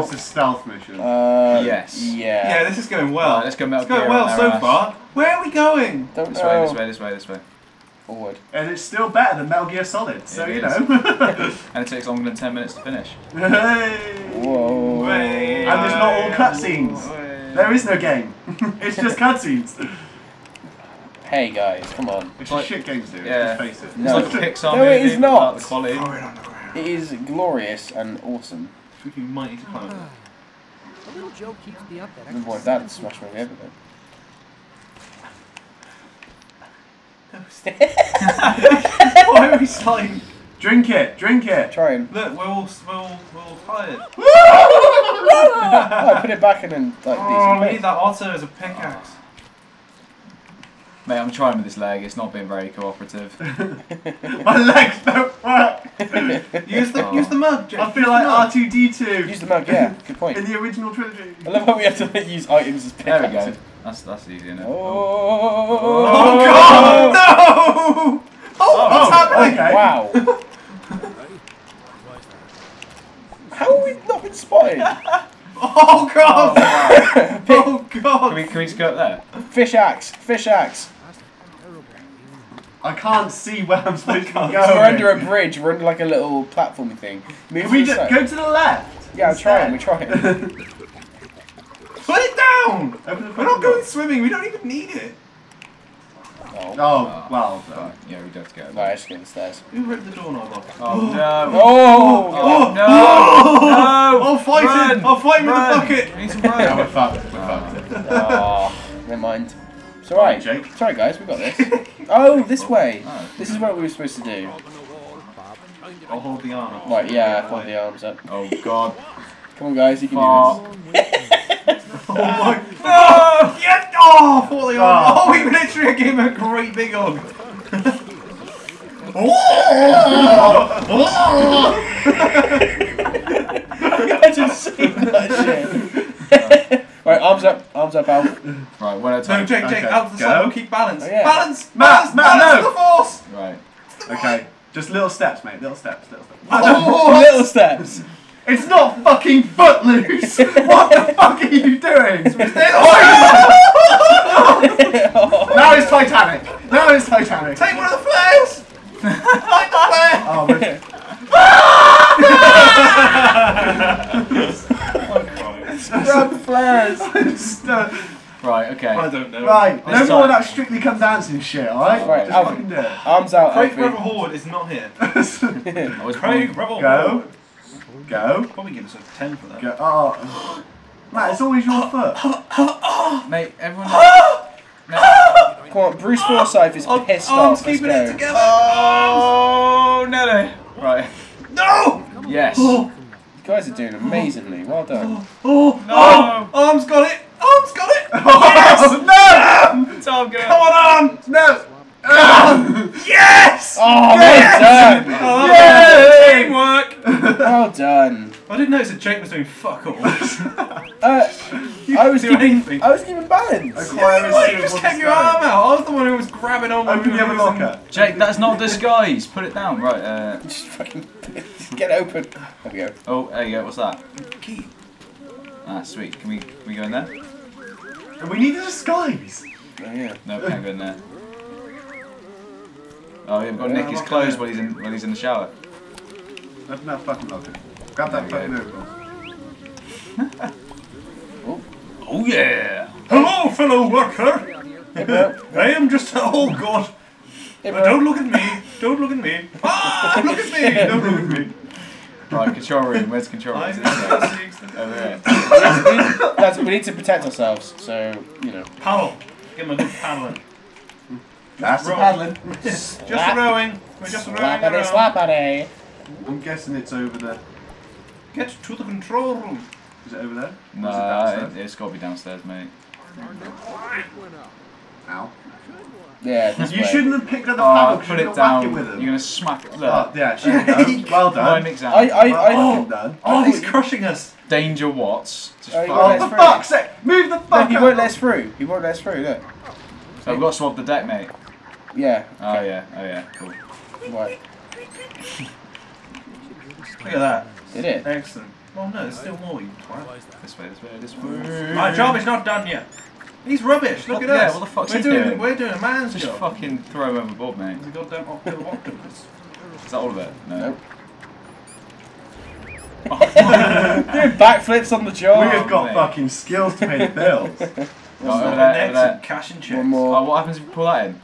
Oh. it's a stealth mission. Uh, Yes. Yeah. Yeah, this is going well. Right, let's go Metal It's going Gear well on so our ass. far. Where are we going? Don't This know. way, this way, this way, this way. Forward. and it's still better than Metal Gear Solid, so It you is. know. And it takes longer than 10 minutes to finish. hey! Whoa. Way. And there's not all cutscenes. There is no game. it's just cutscenes. Hey guys, come on. Which is like- shit games do, yeah. just face it. No. It's like a Pixar No, it movie is not. without the quality. Going on the ground. It is glorious and awesome. Freaking mighty to climb. A little joke keeps me up at My boy Dad smashed me everything. Why are we starting? Drink it, drink it. Try and Look, we're all, we're all, we're all tired. oh, put it back in and like Oh, we these. need that otter as a pickaxe. Mate, I'm trying with this leg. It's not been very cooperative. My legs don't work. Use the, Oh. use the oh. mug, Jake. I feel use like. R2D2 Use the mug, yeah. Good point. in the original trilogy. I love how we have to use items as There we go. That's that's easy, isn't it? Oh, Oh, God! No! Oh, what's happening? okay. Oh, wow. How have we not been spotted? Oh, God! Oh, oh Can God! we, can we just go up there? Fish axe, fish axe. I can't see where I'm supposed to be going. We're under a bridge. We're under like a little platformy thing. Move Can we just go to the left? Yeah, I'm trying. We're instead? trying. Put it down! We're not going swimming, we don't even need it. Oh, Oh, well. Right, yeah, we do have to go. no, I just go downstairs. Who ripped the doorknob off? Oh, oh. no! Oh, Oh, oh no! No! I'll fight Run! him! I'll fight him with the bucket! We need to Yeah, we're fucked. We're fucked. oh, never mind. It's alright. Jake. It's alright, guys. We got this. Oh, this oh, way. Oh. This is what we were supposed to do. I'll hold the arm up. Right, yeah, hold the arms up. Oh god. Come on, guys. You can Fuck. do this. Oh my No! Oh, get off! Oh, the arm. Oh. Oh, we literally gave him a great big hug. Oh. Imagine seeing that shit. Right, arms up. Arms up, Al. Right, one at a No, time. Jake, Jake, Okay, out to the go. side. We'll keep balance. Oh, yeah. Balance! Matt, balance! Matt, balance no. to the force! Right. Okay, just little steps, mate. Little steps, little steps. Oh, Little steps. It's not fucking footloose! what the fuck are you doing? now it's Titanic! Now it's Titanic! Take one of the flares! Light the flare! Oh, we're- Grab flares. Just, uh, Right, okay. I don't know. Right, no more of that strictly come dancing shit, alright? Right, Just Alfie. fucking do it. Arms out, Craig Brother Alfie. Horde is not here. I was Craig Brother Go. Horde. Go. Probably give us a 10 for that. Go. Oh. Matt, it's always your foot. Mate, everyone. Come on, Bruce Forsyth is Arm- pissed Arms off. Let's keeping go. it together. Oh, Nelly. Right. No! Yes. Oh, You guys are doing amazingly. Well done. oh, oh No. oh! Arms got it! Arms got it! Oh, no! Tom, go. Come on, arms! No! Yes! Oh, Yes! well Oh, Yay! Teamwork! Well done. I didn't notice that Jake was doing fuck all. Uh, I was do keeping, anything. I was keeping balance. Acquire a Why you just kept your arm out? I was the one who was grabbing on Open the other locker. Jake, that's not disguise. Put it down. Right. Uh, Just fucking get open. There we go. oh, there you go. What's that? Key. Ah, sweet. Can we can we go in there? And we need a disguise. Oh, yeah. No, can't go in there. Oh, yeah, we've got to Yeah, nick his lock clothes it. while he's in while he's in the shower. Open that fucking locker. Grab that There we fucking overall. Oh yeah. Hello, fellow worker. I am just. Oh God! Hey, Uh. Don't look at me! Don't look at me! Ah! Look at me! Don't look at me! Right, control room. Where's the control room? I Is it there? see. Over there. That's, we need to protect ourselves, so, you know. Paddle. Give him a good paddling. That's the paddling. Just Slap. rowing. We're just rowing Slappity, around. slappity. I'm guessing it's over there. Get to the control room. Is it over there? Or is it Nah, downstairs? it, it's got to be downstairs, mate. Ow. Yeah, this You way. shouldn't have picked up the Oh, paddle because put you're it gonna down. it with You're him. gonna smack it. Oh, look. Oh, yeah, there you go. Well My done. Nick's I, out. I, Well I, fucking done. Oh, he's crushing us. Danger Watts. Just Oh, you fuck- got Oh, Let's for fuck's sake! Move the fuck no, he won't let us through. He won't let us through, look. So we've got to swab the deck, mate. Yeah. Oh yeah, oh yeah, cool. Right. Look at that. Did it? Excellent. Well, no, there's still more, you twat. This way, this way, this way. My job is not done yet. He's rubbish. Look What- at yeah, us. what the fuck's we're he doing? doing? We're doing a man's job. Just job. fucking throw him overboard, mate. He's a goddamn octo octopus. Is that all of it? No. Nope. Doing backflips on the job. We have got mate. fucking skills to pay the bills. Oh, over Next, there, over there. cash and checks. One more. Oh, what happens if we pull that in?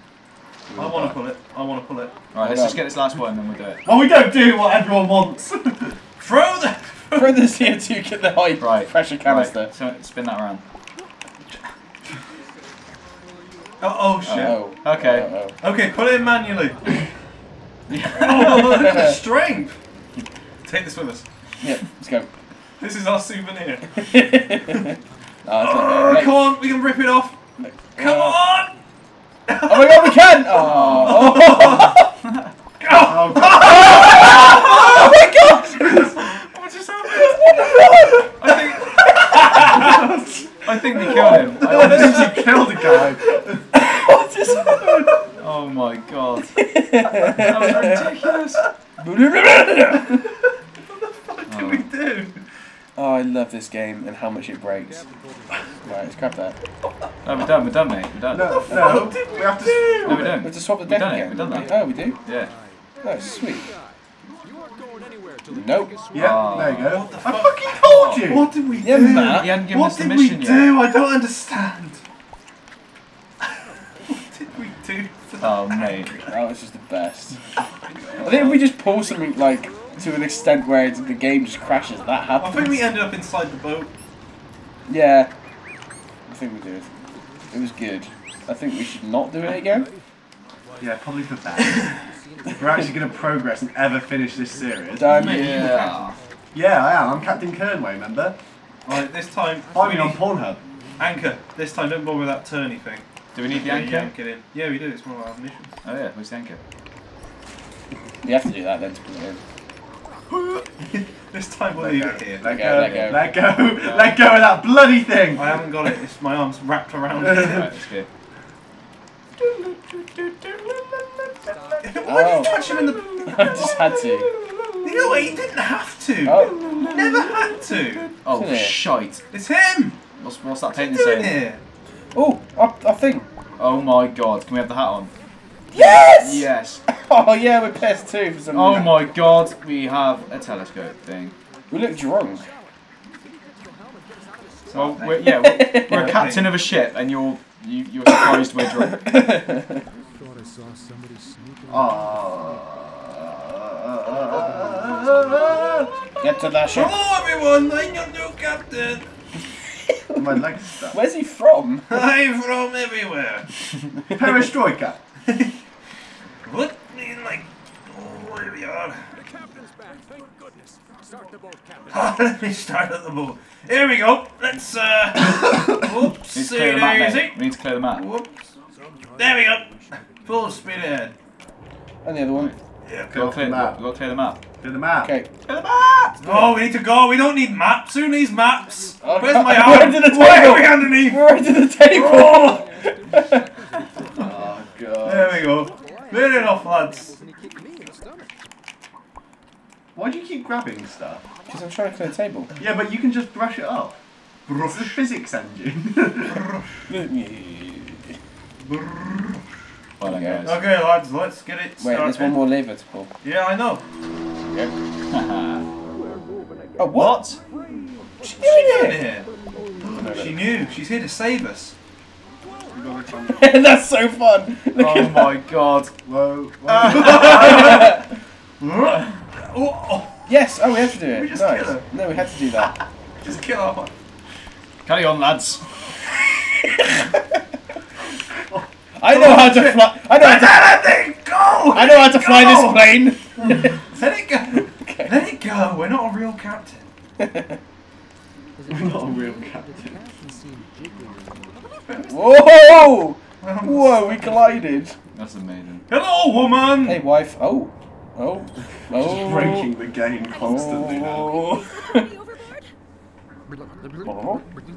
I want to pull it. I want to pull it. Right, let's on. just get this last one and then we'll do it. well, we don't do what everyone wants. Throw the. Throw the CO2, get the high Right. pressure canister. Right, so spin that around. Oh, oh shit. Oh. oh okay. Oh, oh. Okay, put it in manually. oh, look at the strength. Take this with us. oh. Yeah, let's go. This is our souvenir. Ah, oh, it's Oh, come on, we can rip it off. Come ah. on. Oh my god, we can! Oh, oh. oh, God. Oh, oh my god! What just happened? I think. I think we killed him. I think you killed a guy. What just happened? oh my god. That was ridiculous. What the fuck can we oh. do? oh, I love this game and how much it breaks. Right, let's grab that. No, we're done, we're done, mate. We're done. No, no. We have to. No, we don't. We have to swab the We've deck done it, again. we've done that. Oh, we do? Yeah. Oh, sweet. Nope. Yeah, Oh. there you go. What the I fuck? fucking told you. What did we Yeah, do? Matt. He hadn't given What us the did mission we yet. do? I don't understand. what did we do? Oh, mate. That was just the best. I think if we just pull something like to an extent where it's, the game just crashes, that happens. I think we ended up inside the boat. Yeah. I think we did. It was good. I think we should not do it again. Yeah, probably for that. If We're actually going to progress and ever finish this series. Done. Yeah. Yeah, I am. I'm Captain Kernway, remember? Right, this time. Find we me on need- Pornhub. Anchor. This time, don't bother with that turny thing. Do we need the Yeah, anchor? in. Yeah, we do. It's one of our missions. Oh yeah, where's the anchor? You have to do that then to put it in. This time we'll Let leave go. it here. Let go, go. let go. Let go. Let go of that bloody thing. I haven't got it. It's my arms wrapped around Right, it. let's go. Why did Oh. you touch him in the? I just had to. You know what? You didn't have to. Oh. Never had to. Oh, shite. It's him. What's, what's that What's he painting doing saying? here? I, I think. Oh my god, can we have the hat on? Yes! Yes. Oh yeah, we're PS2 for some Oh my god, we have a telescope thing. We look drunk. Well, we're, yeah, we're, we're a captain of a ship, and you're you, you're surprised we're drunk. Thought I saw somebody sneaking. Oh. Get to that ship. Hello, everyone. I'm your new captain. My legs stuck. Where's he from? I'm from everywhere. Perestroika. Put me in like. Oh, here we are. The captain's back, thank goodness. Start the boat, Captain. Ah, let me start at the boat. Here we go. Let's uh. Whoops. We need to clear the map, mate. We need to clear the map. Whoops. There we go. Full speed ahead. And the other one. Yeah. Go clear, the map. go, go clear the map. To the map. Okay. Clear the map! Oh, we need to go. We don't need maps. Who needs maps? Oh, Where's God. my We're arm? under the Where table. are we underneath? We're under the table. Oh god. There we go. Clear it off, lads. And he kicked me in the stomach. Why do you keep grabbing stuff? Because I'm trying to clear the table. Yeah, but you can just brush it up. It's a physics engine. Well done, Okay. guys. Okay, lads, let's get it started. Wait, there's one more lever to pull. Yeah, I know. Yep. Haha. Oh, what? what? What's she What's she doing doing here? She knew. She's here to save us. That's so fun. Look Oh at my god. Whoa. whoa. that. Oh, oh, Yes. Oh, we have to do it. We just nice. kill her. No, we had to do that. just kill her. Carry on, lads. I know how to fly. I know how to. Let that thing go! I know how to fly this plane. Let it go. Okay. Let it go. We're not a real captain. We're not a real captain. The captain seemed jiggly. Whoa! Whoa, we collided. That's amazing. Hello, woman. Hey, wife. Oh. Oh. Just Oh. breaking the game constantly. Oh. Already overboard? Really?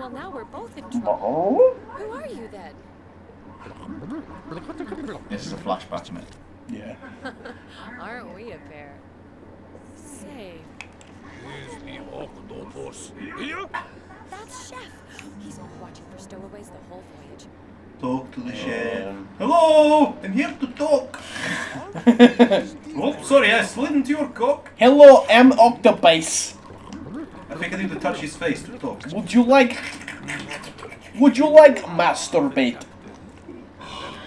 Well, now we're both in trouble. Oh. Who are you then? This is a flashback, mate. Yeah. Aren't we a pair? Say, Is the octopus here? that's Chef. He's been watching for stowaways the whole voyage. Talk to the chef. Um, Hello! I'm here to talk. oh, sorry, I slid into your cock. Hello, I'm Octopus. I think I need to touch his face to talk. Would you like... Would you like masturbate?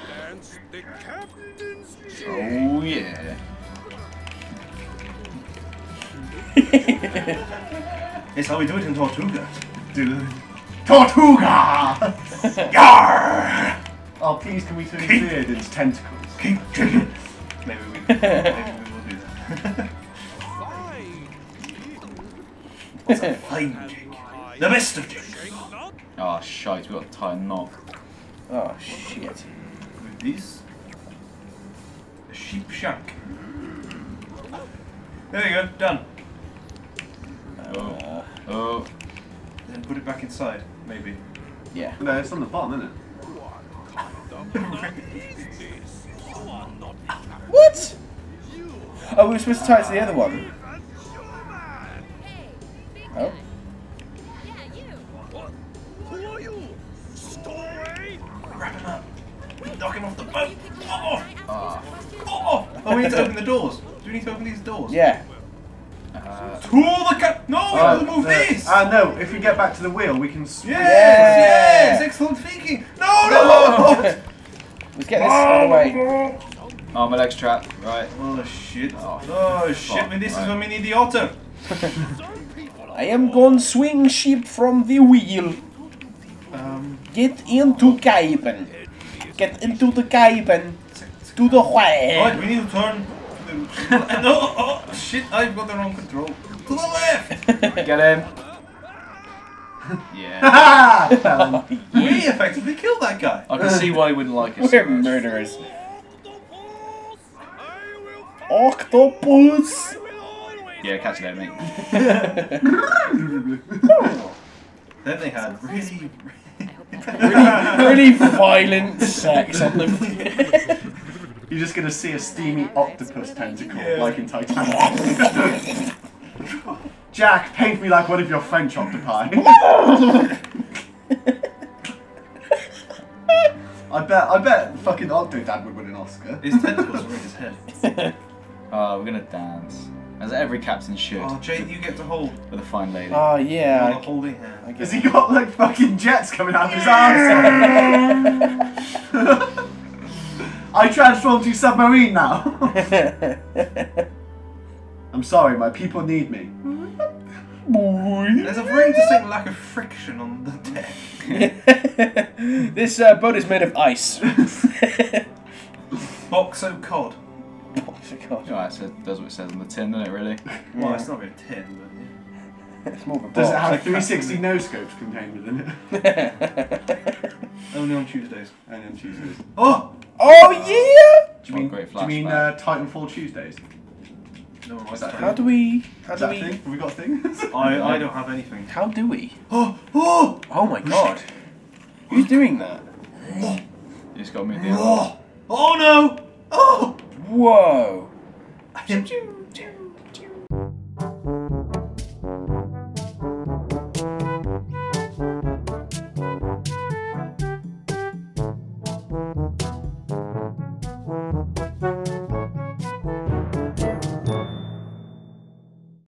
Dance the captain's cheer. Oh yeah. It's how we do it in Tortuga. Do Tortuga! Yarr! Oh, please, can we turn his beard into tentacles? Keep drinking. Maybe we, maybe What's a fine jig? The best of jigs. Not Oh ah, shite, we got to tie a knot. Oh, ah, shit. With this, a sheep shank. There you go, done. Oh. Oh. Then put it back inside, maybe. Yeah. No, it's on the bottom, isn't it? What? Oh, we were supposed to tie it to the other one. Stowaway? Wrap him up. Knock him off the boat. could Oh, tonight after Ah. this question. oh, oh, we need to open the doors. Do we need to open these doors? Yeah. Uh, To the cap. No, we have to move no. these. Ah, no, if we get back to the wheel, we can. s- Yes, Yeah. yes, excellent thinking. No, no. no. Let's get this out of the way. oh, my leg's trapped. Right. Oh shit. Oh, Oh shit, fuck, man, this is when we need the otter. I am gonna swing ship from the wheel. Get into cabin. Get into the cabin. To the right, whale. we need to turn. to no, oh, shit, I've got the wrong control. To the left. Get in. Yeah. Ah! We effectively killed that guy. I can see why he wouldn't like us. so We're much. murderers. Octopus. I will always Yeah, catch it there, mate. Then they had really. really, really really violent sex on the. You're just gonna see a steamy octopus tentacle, Yeah. like in Titanic. Jack, paint me like one of your French octopi. I bet, I bet fucking Octodad would win an Oscar. His tentacles are in his head. Oh, we're gonna dance. As every captain should. Oh, Jay, you get to hold. With a fine lady. oh You're yeah. the holding hand. I Has guess. he got like fucking jets coming out of his arms? I transformed to submarine now. I'm sorry, my people need me. There's a very distinct lack of friction on the deck. this uh, boat is made of ice. Boxo cod. Oh, for God. Alright, so it does what it says on the tin, doesn't it, really? Well, it's not really tin, It's more of a Does it box. have 360 no scopes contained within it? only on Tuesdays. Only on Tuesdays. Oh! oh yeah. Do you mean, What a great do you mean flashback. uh, Titanfall Tuesdays? No one Is likes that that. How do we? How Is do that we? thing? Have we got things? I, I don't have anything. How do we? Oh! Oh! Oh my God. Who's doing that?